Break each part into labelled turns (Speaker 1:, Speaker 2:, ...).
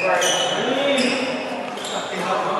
Speaker 1: Vai.
Speaker 2: vai, vai.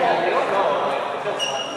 Speaker 1: Yeah, you
Speaker 2: don't know.